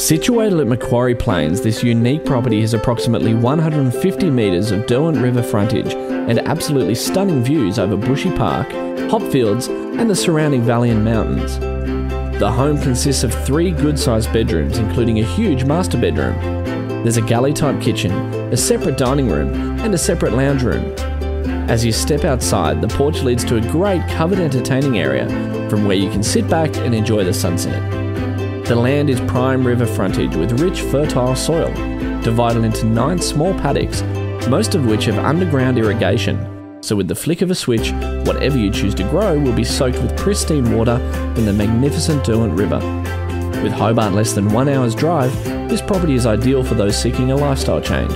Situated at Macquarie Plains, this unique property has approximately 150 metres of Derwent River frontage and absolutely stunning views over Bushy Park, hopfields, and the surrounding valley and mountains. The home consists of three good sized bedrooms, including a huge master bedroom. There's a galley type kitchen, a separate dining room, and a separate lounge room. As you step outside, the porch leads to a great covered entertaining area from where you can sit back and enjoy the sunset. The land is prime river frontage with rich, fertile soil, divided into nine small paddocks, most of which have underground irrigation. So, with the flick of a switch, whatever you choose to grow will be soaked with pristine water from the magnificent Derwent River. With Hobart less than one hour's drive, this property is ideal for those seeking a lifestyle change.